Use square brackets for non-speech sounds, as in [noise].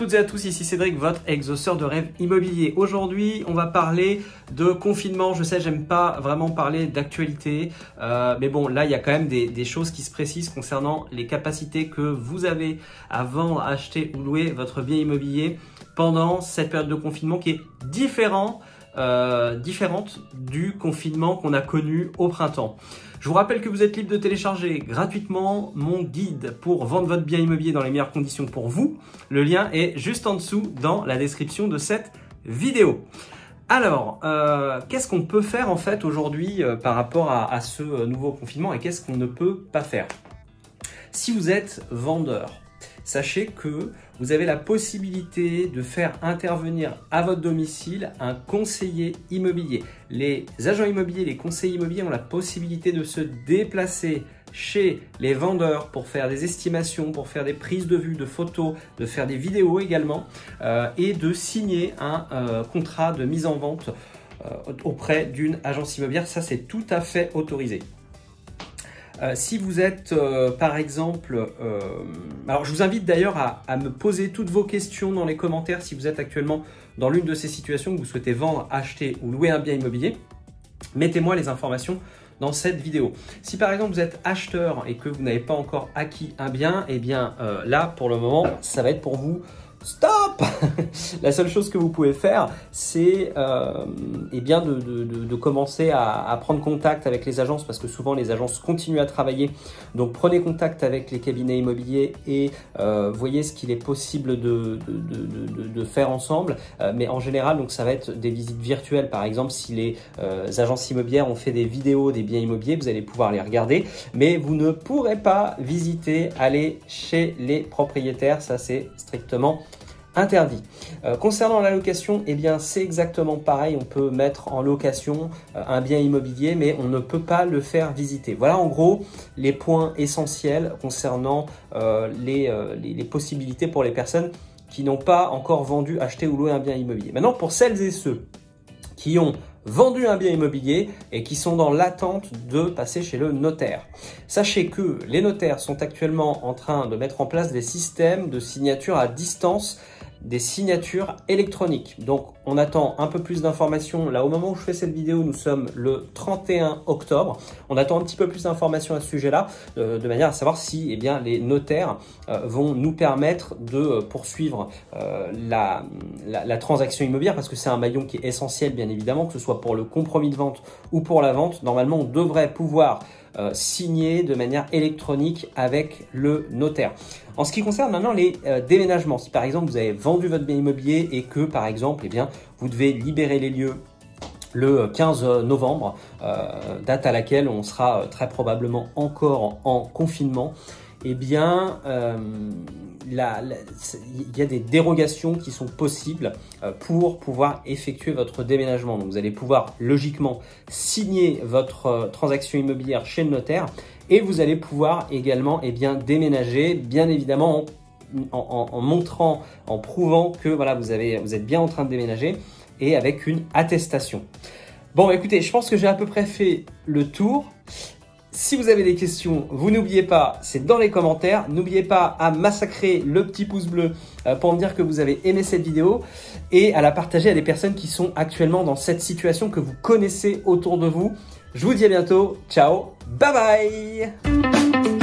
toutes et à tous, ici Cédric, votre exauceur de rêve immobilier. Aujourd'hui, on va parler de confinement. Je sais, j'aime pas vraiment parler d'actualité, euh, mais bon, là, il y a quand même des, choses qui se précisent concernant les capacités que vous avez à vendre, acheter ou louer votre bien immobilier pendant cette période de confinement qui est différent, euh, différente du confinement qu'on a connu au printemps. Je vous rappelle que vous êtes libre de télécharger gratuitement mon guide pour vendre votre bien immobilier dans les meilleures conditions pour vous. Le lien est juste en dessous dans la description de cette vidéo. Alors, euh, qu'est-ce qu'on peut faire en fait aujourd'hui euh, par rapport à, ce nouveau confinement et qu'est-ce qu'on ne peut pas faire? Si vous êtes vendeur, sachez que vous avez la possibilité de faire intervenir à votre domicile un conseiller immobilier. Les agents immobiliers, les conseillers immobiliers ont la possibilité de se déplacer chez les vendeurs pour faire des estimations, pour faire des prises de vue, de photos, de faire des vidéos également euh, et de signer un euh, contrat de mise en vente euh, auprès d'une agence immobilière. Ça, c'est tout à fait autorisé. Euh, si vous êtes, euh, par exemple, euh, alors je vous invite d'ailleurs à, me poser toutes vos questions dans les commentaires si vous êtes actuellement dans l'une de ces situations que vous souhaitez vendre, acheter ou louer un bien immobilier. Mettez-moi les informations dans cette vidéo. Si par exemple vous êtes acheteur et que vous n'avez pas encore acquis un bien, eh bien là pour le moment ça va être pour vous Stop [laughs] La seule chose que vous pouvez faire, c'est euh, eh bien de, commencer à, prendre contact avec les agences parce que souvent les agences continuent à travailler. Donc prenez contact avec les cabinets immobiliers et euh, voyez ce qu'il est possible de, faire ensemble. Euh, mais en général, donc ça va être des visites virtuelles. Par exemple, si les agences immobilières ont fait des vidéos des biens immobiliers, vous allez pouvoir les regarder. Mais vous ne pourrez pas visiter, aller chez les propriétaires. Ça, c'est strictement interdit. Euh, concernant la location, eh bien c'est exactement pareil, on peut mettre en location euh, un bien immobilier mais on ne peut pas le faire visiter. Voilà en gros les points essentiels concernant euh, les, les, possibilités pour les personnes qui n'ont pas encore vendu, acheté ou loué un bien immobilier. Maintenant pour celles et ceux qui ont vendu un bien immobilier et qui sont dans l'attente de passer chez le notaire. Sachez que les notaires sont actuellement en train de mettre en place des systèmes de signature à distance des signatures électroniques. Donc on attend un peu plus d'informations. Là au moment où je fais cette vidéo, nous sommes le 31 octobre. On attend un petit peu plus d'informations à ce sujet-là, euh, de manière à savoir si eh bien, les notaires euh, vont nous permettre de euh, poursuivre la, la, transaction immobilière, parce que c'est un maillon qui est essentiel bien évidemment, que ce soit pour le compromis de vente ou pour la vente. Normalement on devrait pouvoir euh, signé de manière électronique avec le notaire. En ce qui concerne maintenant les euh, déménagements, si par exemple vous avez vendu votre bien immobilier et que par exemple eh bien, vous devez libérer les lieux le 15 novembre, euh, date à laquelle on sera très probablement encore en confinement, eh bien, euh, il y a des dérogations qui sont possibles euh, pour pouvoir effectuer votre déménagement. Donc, vous allez pouvoir logiquement signer votre euh, transaction immobilière chez le notaire et vous allez pouvoir également eh bien, déménager, bien évidemment en, montrant, en prouvant que voilà, vous, vous êtes bien en train de déménager et avec une attestation. Bon, écoutez, je pense que j'ai à peu près fait le tour. Si vous avez des questions, vous n'oubliez pas, c'est dans les commentaires. N'oubliez pas à massacrer le petit pouce bleu euh, pour me dire que vous avez aimé cette vidéo et à la partager à des personnes qui sont actuellement dans cette situation que vous connaissez autour de vous. Je vous dis à bientôt. Ciao. Bye bye.